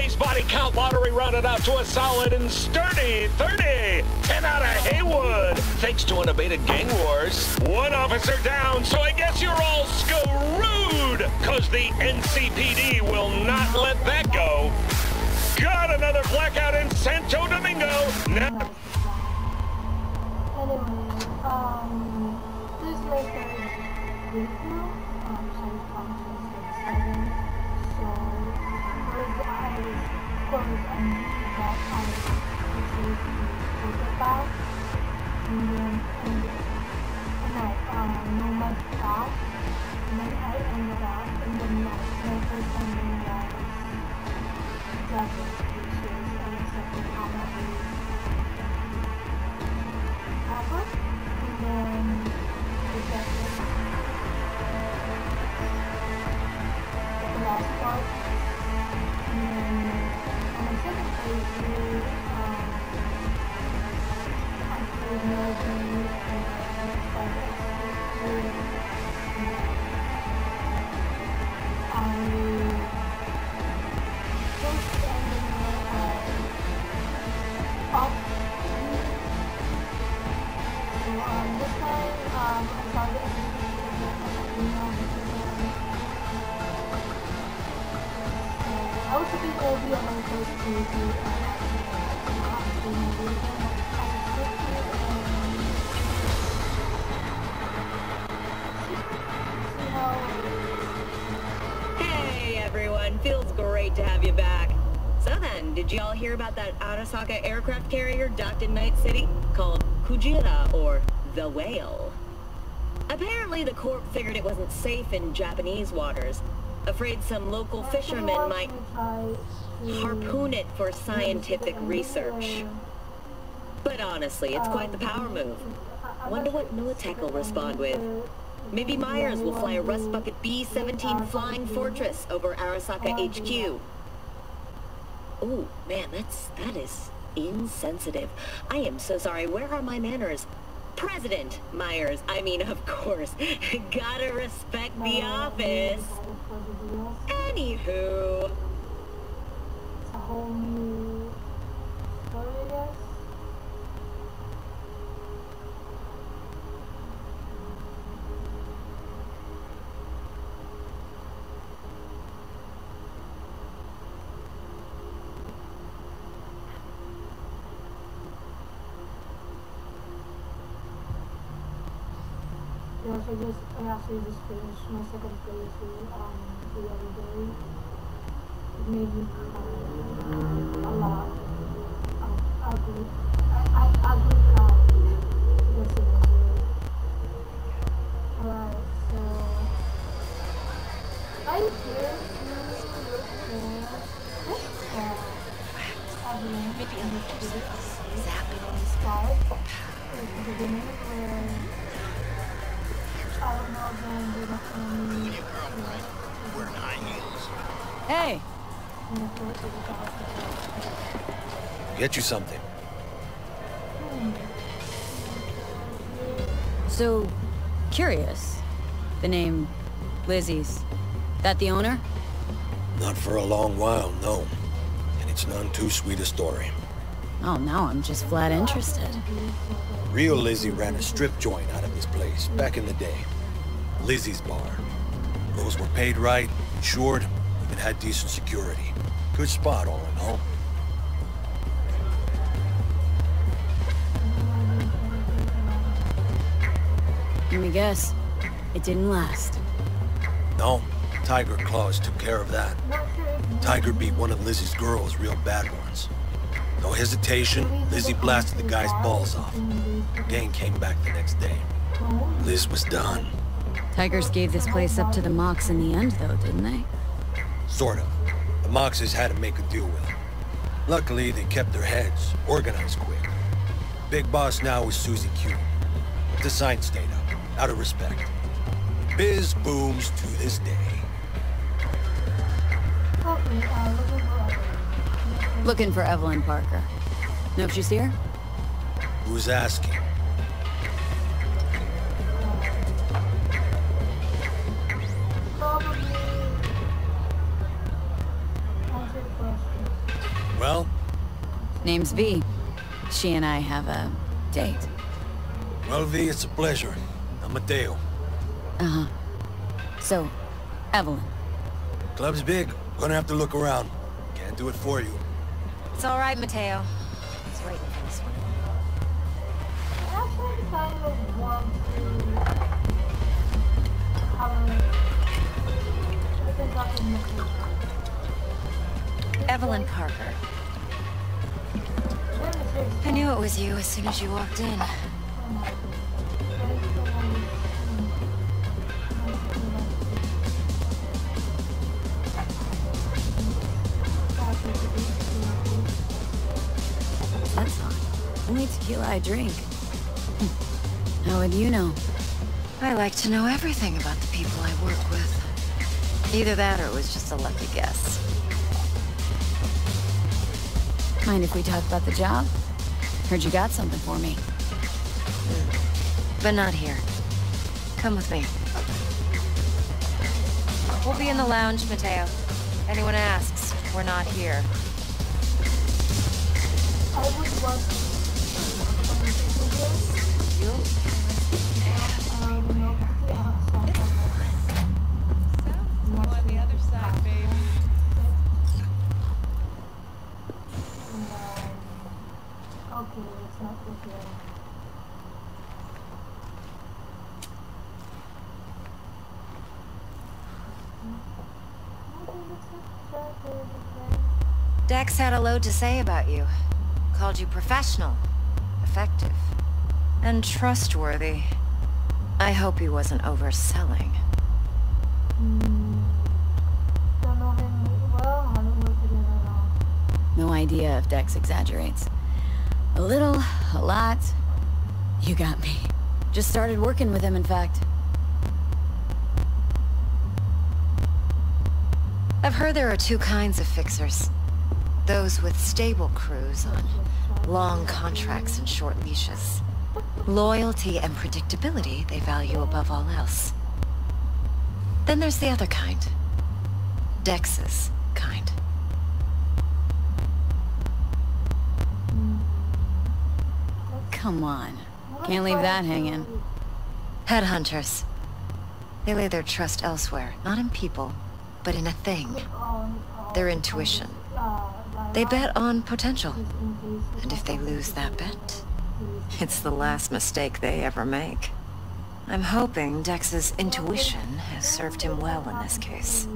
Yesterday's body count lottery rounded out to a solid and sturdy 30. 10 out of Heywood, thanks to unabated gang wars. One officer down, so I guess you're all screwed, cause the NCPD will not let that go. Got another blackout in Santo Domingo. Now, Anyway, um, this is my first I was close and that spoke about. And then, and, and I, um. And then I ended up, and then ending was Devil, which is unaccepted comedy. Papa, and then the did y'all hear about that Arasaka aircraft carrier docked in Night City? Called Kujira, or the Whale. Apparently the Corp figured it wasn't safe in Japanese waters. Afraid some local fishermen might harpoon it for scientific research. But honestly, it's quite the power move. Wonder what Militech will respond with. Maybe Myers will fly a Rust Bucket B-17 Flying Fortress over Arasaka HQ. Oh, man, that's, that is insensitive. I am so sorry. Where are my manners? President Myers. I mean, of course. Gotta respect the office. Anywho. It's a whole new story, I guess. Yes, I just I actually just finished my second playthrough um the other day. It made me Get you something. so curious. The name Lizzie's. That the owner? Not for a long while, no. And it's none too sweet a story. Oh, now I'm just flat interested. Real Lizzie ran a strip joint out of this place back in the day. Lizzie's bar. Girls were paid right, insured, and had decent security. Good spot, all in all. Guess. It didn't last. No, Tiger Claws took care of that. Not sure if Tiger beat one of Lizzie's girls real bad once. No hesitation, Lizzie blasted the guy's balls off. Gang came back the next day. Liz was done. Tigers gave this place up to the Mox in the end, though, didn't they? Sort of. The Moxes had to make a deal with him. Luckily, they kept their heads, organized quick. Big boss now is Susie Q. The sign stayed up, out of respect. Biz booms to this day. Looking for Evelyn Parker. Know if she's here? Who's asking? Well? Name's V. She and I have a date. Well, V, it's a pleasure. I'm Mateo. Uh-huh. So, Evelyn. Club's big. Gonna have to look around. Can't do it for you. It's all right, Mateo. He's waiting for this one. I actually kind of want to have a... I think I can make it. Evelyn Parker. Let me see. I knew it was you as soon as you walked in. Tequila I drink. Hmm. How would you know? I like to know everything about the people I work with. Either that or it was just a lucky guess. Mind if we talk about the job? Heard you got something for me. But not here. Come with me. We'll be in the lounge, Mateo. Anyone asks, we're not here. Dex had a load to say about you. Called you professional, effective, and trustworthy. I hope he wasn't overselling. Don't know him well, haven't worked together at all. No idea if Dex exaggerates. A little, a lot. You got me. Just started working with him, in fact. I've heard there are two kinds of fixers. Those with stable crews on long contracts and short leashes. Loyalty and predictability they value above all else. Then there's the other kind. Dex's kind. Come on. Can't leave that hanging. Headhunters. They lay their trust elsewhere, not in people, but in a thing. Their intuition. They bet on potential. And if they lose that bet, it's the last mistake they ever make. I'm hoping Dex's intuition has served him well in this case.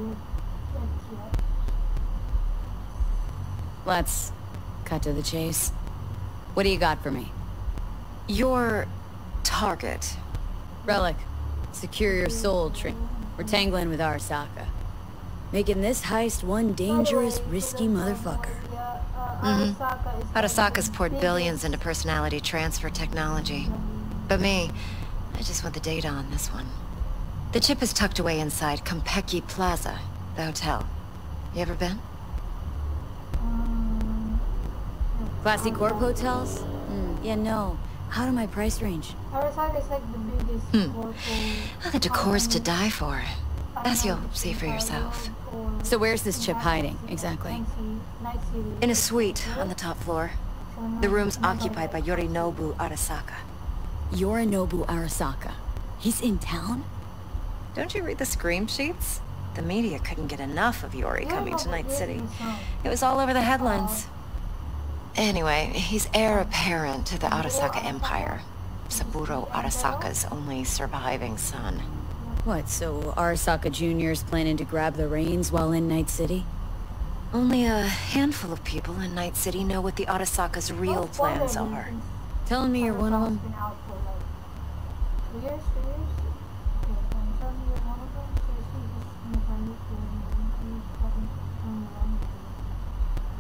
Let's cut to the chase. What do you got for me? Your target. Relic. Secure your soul, tree. We're tangling with Arasaka. Making this heist one dangerous, risky motherfucker. Mm-hmm. Arasaka's poured billions into personality transfer technology. But me, I just want the data on this one. The chip is tucked away inside Konpeki Plaza, the hotel. You ever been? Classy Corp hotels? Mm, yeah, no. Out of my price range. Arasaka is like the biggest Hmm. corporate Oh, the decor's to die for. As you'll see for yourself. So where's this chip hiding, exactly? In a suite on the top floor. The room's occupied by Yorinobu Arasaka. Yorinobu Arasaka. He's in town? Don't you read the scream sheets? The media couldn't get enough of Yori coming to Night City. It was all over the headlines. Anyway, he's heir apparent to the Arasaka Empire. Saburo Arasaka's only surviving son. What, so Arasaka Jr.'s planning to grab the reins while in Night City? Only a handful of people in Night City know what the Arasaka's real plans are. Telling me you're one of them?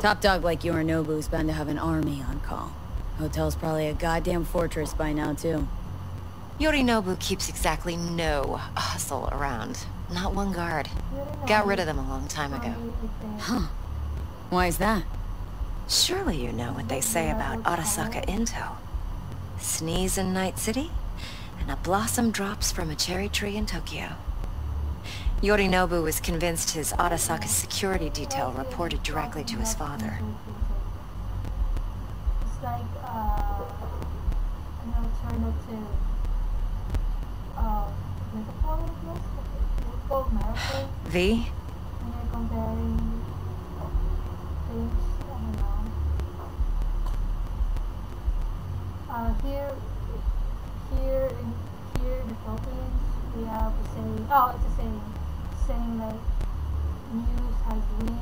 Top dog like Yorinobu's bound to have an army on call. Hotel's probably a goddamn fortress by now, too. Yorinobu keeps exactly no hustle around. Not one guard. Got rid of them a long time ago. Huh. Why is that? Surely you know what they say about Arasaka Intel. Sneeze in Night City, and a blossom drops from a cherry tree in Tokyo. Yorinobu was convinced his Arasaka security detail reported directly to his father. It's like uh, an alternative uh, metaphor, I guess. It's called metaphor. V? When you're comparing things, I don't know. Uh, here, here in here in the Philippines, we have a saying. Oh, it's a saying, saying like news has wings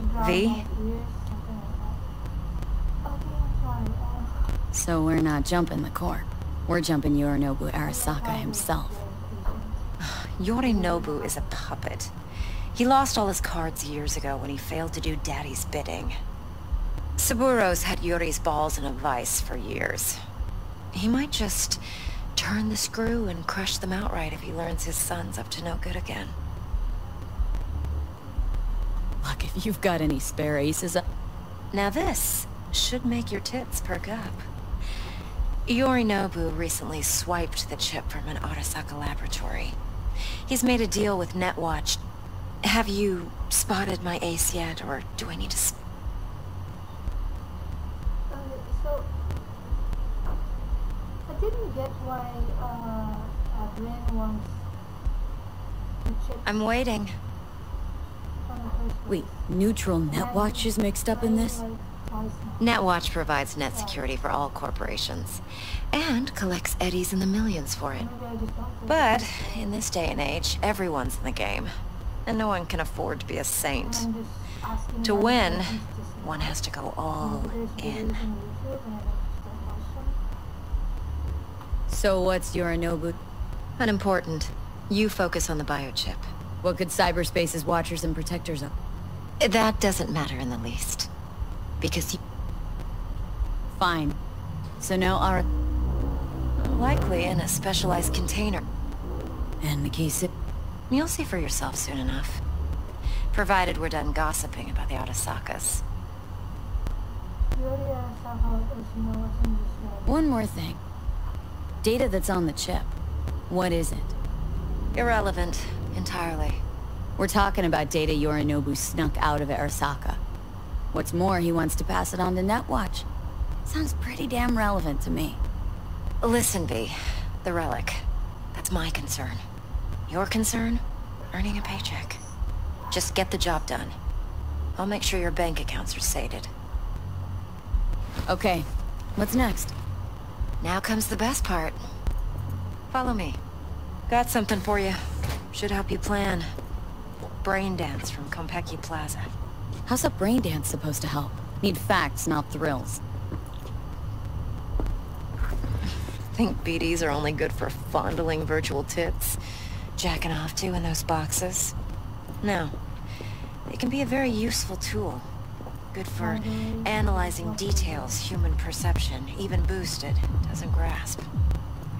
and V? ears, like. Okay, Uh, So we're not jumping the court. We're jumping Yorinobu Arasaka himself. Yorinobu is a puppet. He lost all his cards years ago when he failed to do Daddy's bidding. Saburo's had Yuri's balls in a vice for years. He might just turn the screw and crush them outright if he learns his son's up to no good again. Look, if you've got any spare aces, uh, Now this should make your tits perk up. Yorinobu recently swiped the chip from an Arasaka laboratory. He's made a deal with Netwatch. Have you spotted my ace yet, or do I need to... Sp uh, so I didn't get why uh, Adrian wants to chip I'm waiting. on the first wait, place. neutral Netwatch is mixed up in this? Like, twice. Netwatch provides net security for all corporations, and collects eddies in the millions for it. Maybe I just don't think But, in this day and age, everyone's in the game, and no one can afford to be a saint. I'm just asking To win, questions to see. one has to go all in. on YouTube and I don't understand question. So what's Yorinobu? Unimportant. You focus on the biochip. What could cyberspace's watchers and protectors of? That doesn't matter in the least. Because you... Fine. So now our... Likely in a specialized container. And the case it... You'll see for yourself soon enough. Provided we're done gossiping about the Arasakas. One more thing. Data that's on the chip. What is it? Irrelevant. Entirely. We're talking about data Yorinobu snuck out of Arasaka. What's more, he wants to pass it on to Netwatch. Sounds pretty damn relevant to me. Listen, V. The relic. That's my concern. Your concern? Earning a paycheck. Just get the job done. I'll make sure your bank accounts are sated. Okay, what's next? Now comes the best part. Follow me. Got something for you. Should help you plan. Brain dance from Konpeki Plaza. How's a brain dance supposed to help? Need facts, not thrills. Think BDs are only good for fondling virtual tits? Jacking off to in those boxes? No. It can be a very useful tool. Good for mm-hmm. analyzing details human perception, even boosted, doesn't grasp.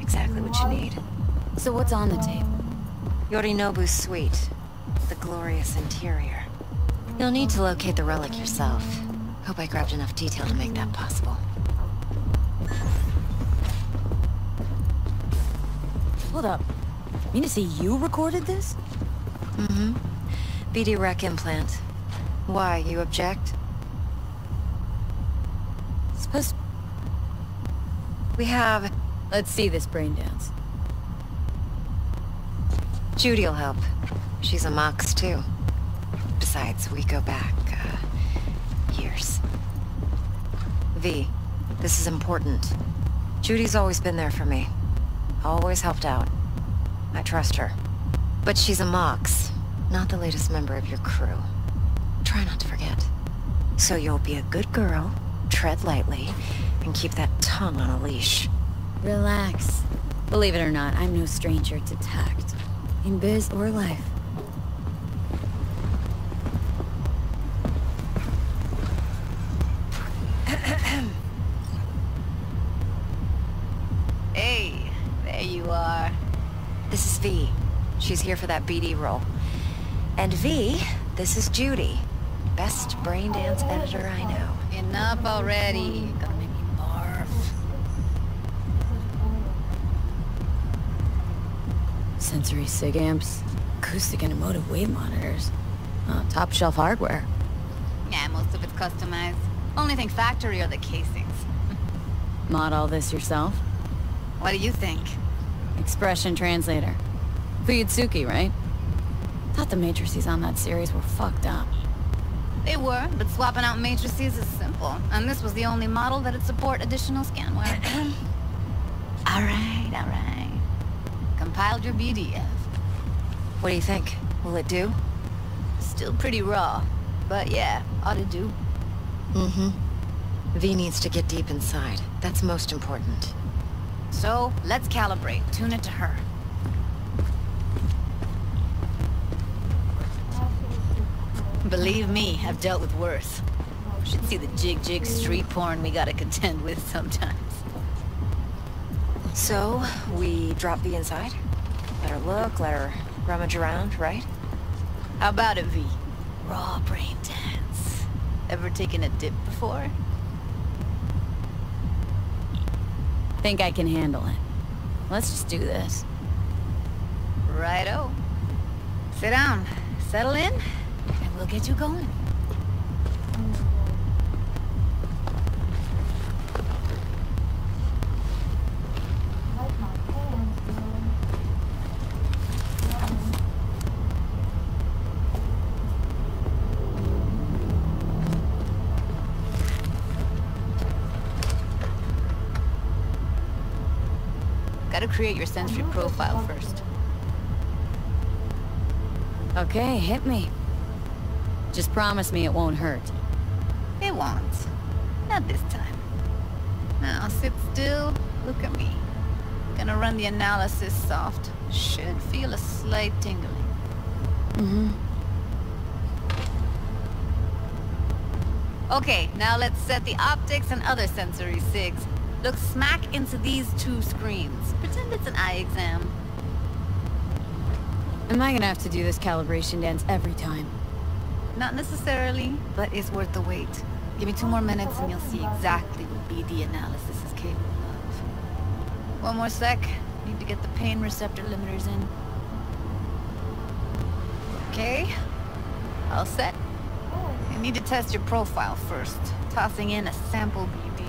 Exactly what you need. So what's on the table? Yorinobu's suite. The glorious interior. You'll need to locate the relic yourself. Hope I grabbed enough detail to make that possible. Hold up. You mean to say you recorded this? Mm-hmm. BD rec implant. Why, you object? Supposed... We have... Let's see this brain dance. Judy'll help. She's a Mox, too. Besides, we go back, uh, years. V, this is important. Judy's always been there for me. Always helped out. I trust her. But she's a Mox, not the latest member of your crew. Try not to forget. So you'll be a good girl, tread lightly, and keep that tongue on a leash. Relax. Believe it or not, I'm no stranger to tact. In biz or life. She's here for that BD role. And V, this is Judy. Best brain dance editor I know. Enough already. Gonna make me barf. Sensory sig amps, acoustic and emotive wave monitors. Oh, top shelf hardware. Yeah, most of it's customized. Only thing factory are the casings. Mod all this yourself? What do you think? Expression translator. Fuyutsuki, right? Thought the matrices on that series were fucked up. They were, but swapping out matrices is simple. And this was the only model that'd support additional scanware. alright, alright. Compiled your BDF. What do you think? Will it do? Still pretty raw. But yeah, ought to do. Mm-hmm. V needs to get deep inside. That's most important. So, let's calibrate. Tune it to her. Believe me, I've dealt with worse. Should see the jig-jig street porn we gotta contend with sometimes. So, we drop V inside? Let her look, let her rummage around, right? How about it, V? Raw brain dance. Ever taken a dip before? Think I can handle it. Let's just do this. Righto. Sit down, settle in, we'll get you going. Like my pants, man. Gotta create your sensory profile first. Okay, hit me. Just promise me it won't hurt. It won't. Not this time. Now, sit still, look at me. Gonna run the analysis soft. Should feel a slight tingling. Mm-hmm. Okay, now let's set the optics and other sensory sigs. Look smack into these two screens. Pretend it's an eye exam. Am I gonna have to do this calibration dance every time? Not necessarily, but it's worth the wait. Give me two more minutes and you'll see exactly what BD analysis is capable of. One more sec. Need to get the pain receptor limiters in. Okay. All set. You need to test your profile first. Tossing in a sample BD.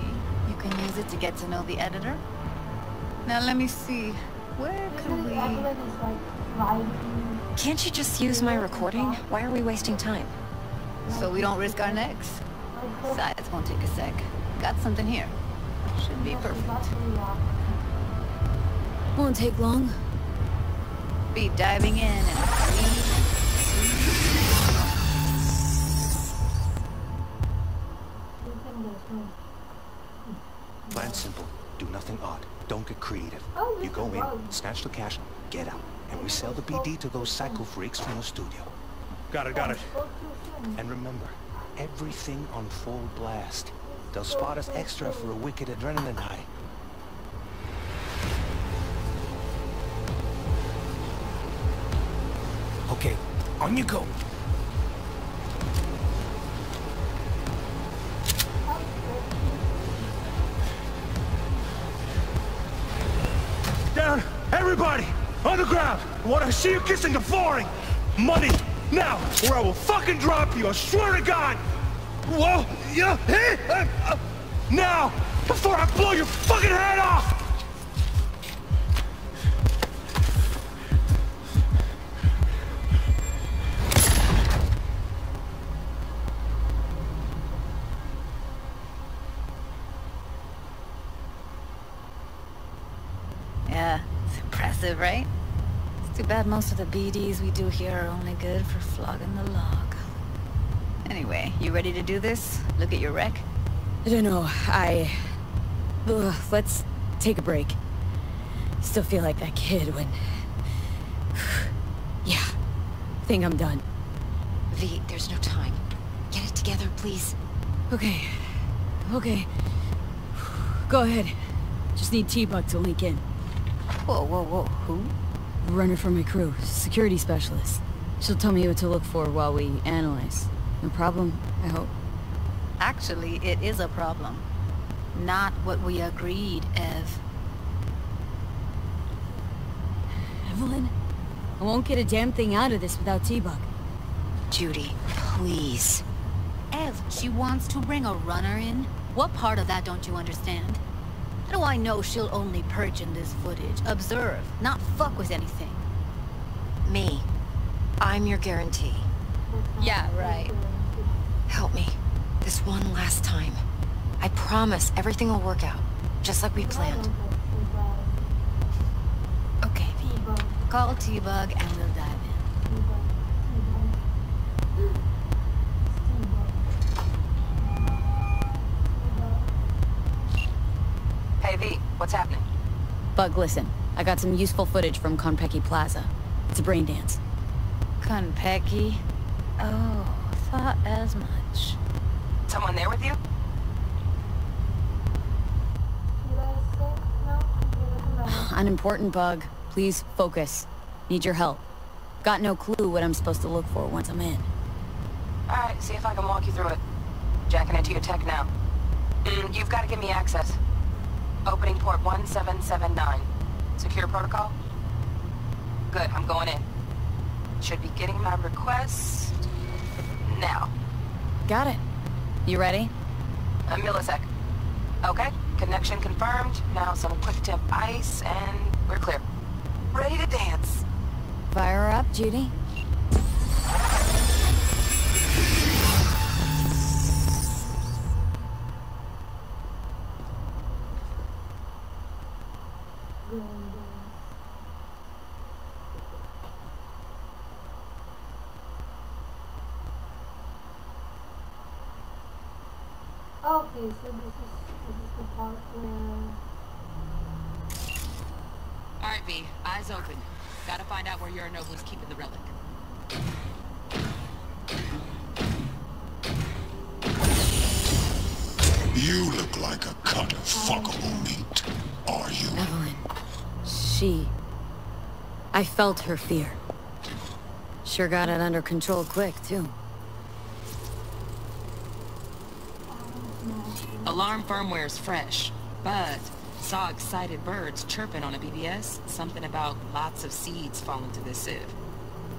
You can use it to get to know the editor. Now let me see. Where can we... Can't you just use my recording? Why are we wasting time? So we don't risk our necks. Besides, won't take a sec. Got something here. Should be perfect. Won't take long. Be diving in and three, Plan simple. Do nothing odd. Don't get creative. Oh, You go in, snatch the cash, get out, and we sell the BD to those psycho freaks from the studio. Got it, got it. And remember, everything on full blast. They'll spot us extra for a wicked adrenaline high. Okay, on you go. Down! Everybody! On the ground! I want to see you kissing the flooring! Money! Now! Or I will fucking drop you! I swear to God! Whoa! Yeah! Hey! Uh, uh, now! Before I blow your fucking head off! Most of the BDs we do here are only good for flogging the log. Anyway, you ready to do this? Look at your wreck? I don't know, I... Ugh, let's take a break. Still feel like that kid when... yeah, think I'm done. V, there's no time. Get it together, please. Okay, okay. Go ahead. Just need T-Bug to link in. Whoa, whoa, whoa, who? Runner for my crew, security specialist. She'll tell me what to look for while we analyze. No problem, I hope. Actually, it is a problem. Not what we agreed, Ev. Evelyn, I won't get a damn thing out of this without T-Bug. Judy, please. Ev, she wants to bring a runner in? What part of that don't you understand? How do I know she'll only perch in this footage, observe, not fuck with anything? Me. I'm your guarantee. Yeah, right. Help me. This one last time. I promise everything will work out. Just like we planned. Okay, V. Call T-Bug and we'll dive in. Hey V, what's happening? Bug, listen. I got some useful footage from Konpeki Plaza. It's a brain dance. Konpeki? Oh, thought as much. Someone there with you? Unimportant, Bug. Please, focus. Need your help. Got no clue what I'm supposed to look for once I'm in. Alright, see if I can walk you through it. Jacking into your tech now. Mm, you've got to give me access. Opening port 1779. Secure protocol? Good, I'm going in. Should be getting my request... now. Got it. You ready? A millisec. Okay, connection confirmed. Now some quick temp ice, and we're clear. Ready to dance. Fire her up, Judy. Okay, so this is this is the part where Alright, V. Eyes open. Gotta find out where Yorinobu's keeping the relic. You look like a cut of fuckable meat, are you? Evelyn. She... I felt her fear. Sure got it under control quick, too. Alarm firmware's fresh, but saw excited birds chirping on a BBS. Something about lots of seeds falling to this sieve.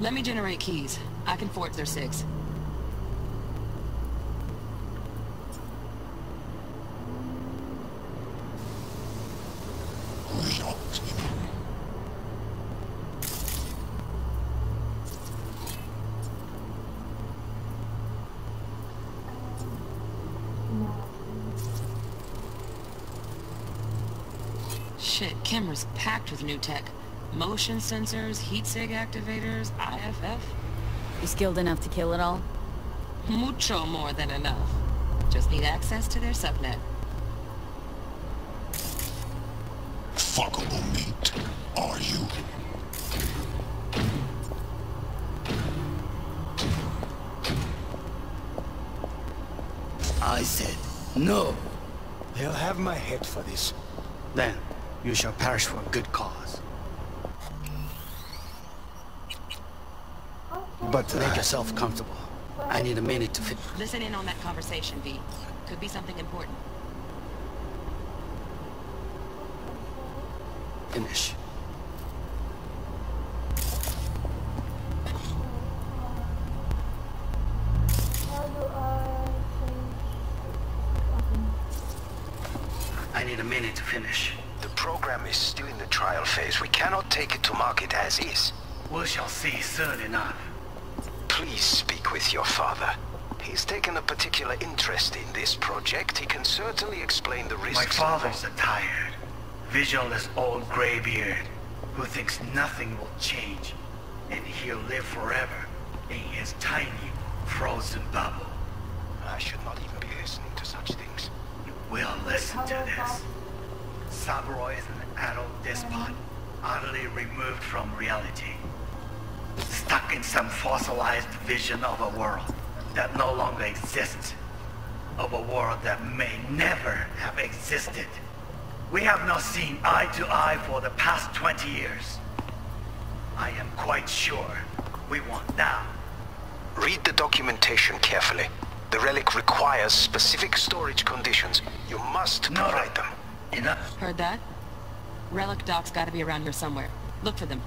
Let me generate keys. I can forge their SIGs. Camera's packed with new tech. Motion sensors, heat sig activators, IFF. You skilled enough to kill it all? Mucho more than enough. Just need access to their subnet. Fuckable meat, are you? I said no. They'll have my head for this. Then you shall perish for a good But uh, make yourself comfortable. I need a minute to fit. Listen in on that conversation, V. Could be something important. Finish. I I need a minute to finish. The program is still in the trial phase. We cannot take it to market as is. We shall see soon enough. Please speak with your father. He's taken a particular interest in this project. He can certainly explain the risks. My father's a tired, visionless old graybeard who thinks nothing will change, and he'll live forever in his tiny, frozen bubble. I should not even be listening to such things. You will listen to this. Saburo is an adult despot, utterly removed from reality. Stuck in some fossilized vision of a world that no longer exists. Of a world that may never have existed. We have not seen eye to eye for the past 20 years. I am quite sure we want now. Read the documentation carefully. The relic requires specific storage conditions. You must No, provide them. Enough. Heard that? Relic docs gotta be around here somewhere. Look for them.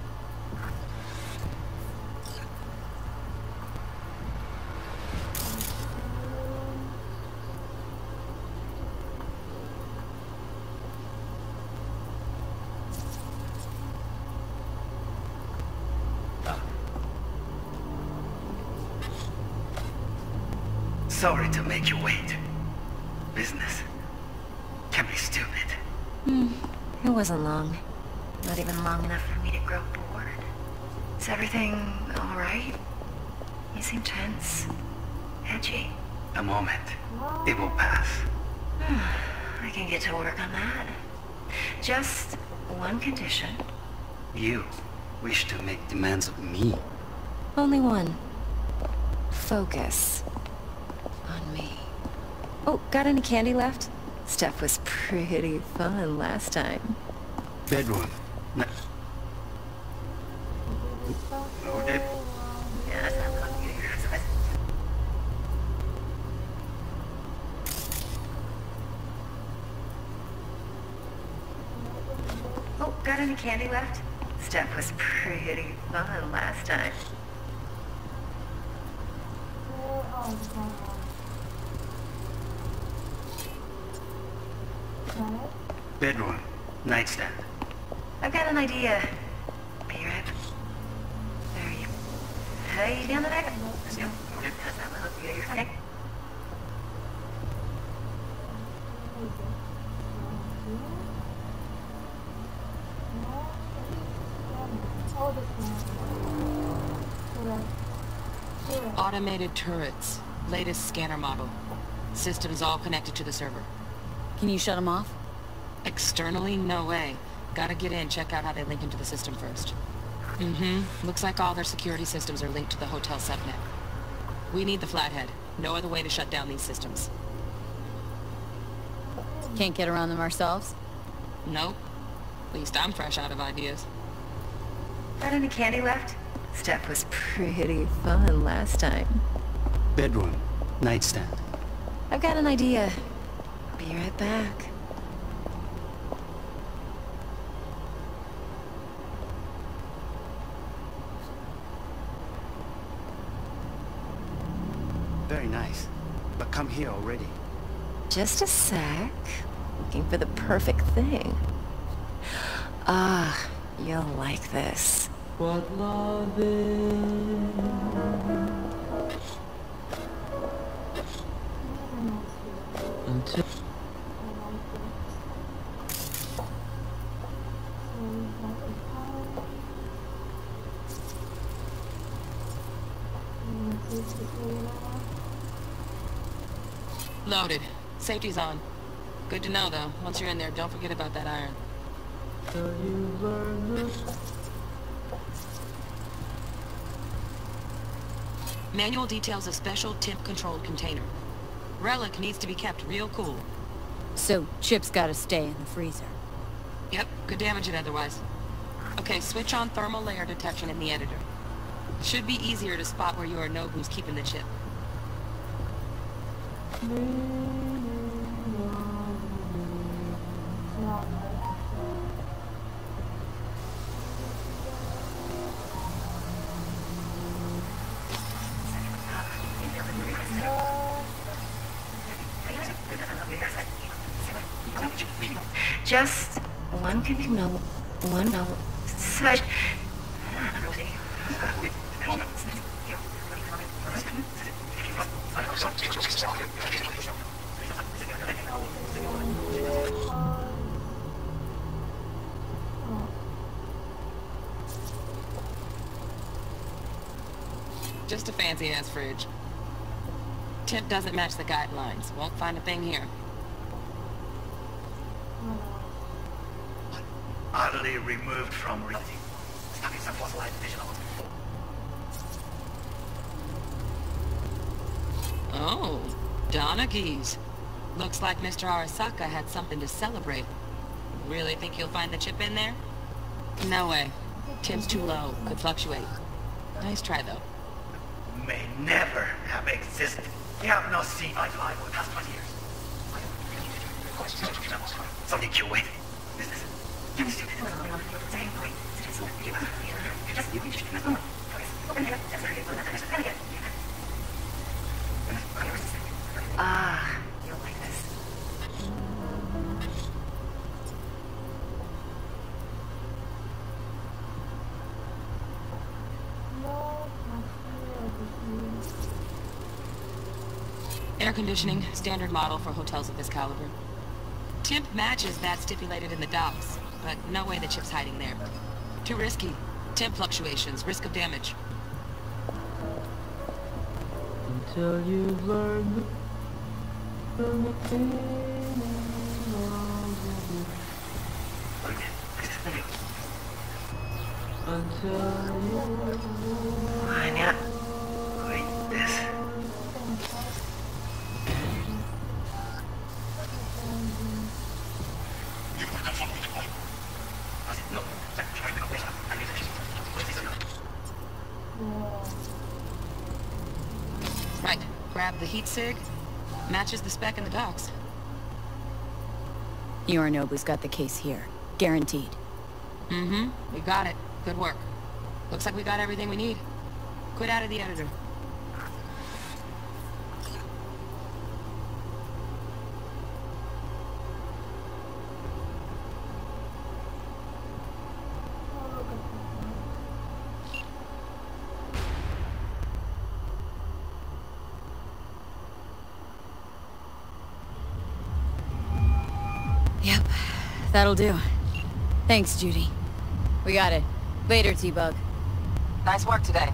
Sorry to make you wait. Business can be stupid. Hmm. It wasn't long. Not even long enough for me to grow bored. Is everything alright? You seem tense. Edgy. A moment. It will pass. I can get to work on that. Just one condition. You wish to make demands of me. Only one. Focus. On me. Oh, got any candy left? Stuff was pretty fun last time. Bedroom. Loaded. Oh, got any candy left? Stuff was pretty fun last time. Bedroom. Nightstand. I've got an idea. Be right back. There you Hey, you down the back. Okay. Automated turrets. Latest scanner model. Systems all connected to the server. Can you shut them off? Externally, no way. Gotta get in, check out how they link into the system first. Mm-hmm. Looks like all their security systems are linked to the hotel subnet. We need the flathead. No other way to shut down these systems. Can't get around them ourselves? Nope. At least I'm fresh out of ideas. Got any candy left? Stuff was pretty fun last time. Bedroom. Nightstand. I've got an idea. Be right back. Very nice. But come here already. Just a sec. Looking for the perfect thing. Ah, you'll like this. What love is. Until Loaded. Safety's on. Good to know, though. Once you're in there, don't forget about that iron. till you learn the Manual details a special temp-controlled container. Relic needs to be kept real cool. So, Chip's gotta stay in the freezer. Yep, could damage it otherwise. Okay, switch on thermal layer detection in the editor. Should be easier to spot where you are know who's keeping the chip. Just one can know, one know. Such. Just a fancy-ass fridge. Tip doesn't match the guidelines. Won't find a thing here. Utterly removed from reality. Stuck in some fossilized vision of Oh, Donaghy's. Looks like Mr. Arasaka had something to celebrate. Really think you'll find the chip in there? No way. Tim's too low. Could fluctuate. Nice try, though. may never have existed. You have not seen my eye for the past 20 years. Something you wait. Be stupid. Ah. Air conditioning, standard model for hotels of this caliber. Temp matches that stipulated in the docs, but no way the chip's hiding there. Too risky. Temp fluctuations, risk of damage. Until you've learned the meaning Until you Banyak. The heat sig. Matches the spec in the docs. Yorinobu's got the case here. Guaranteed. Mm-hmm. We got it. Good work. Looks like we got everything we need. Quit out of the editor. Yep. That'll do. Thanks, Judy. We got it. Later, T-Bug. Nice work today.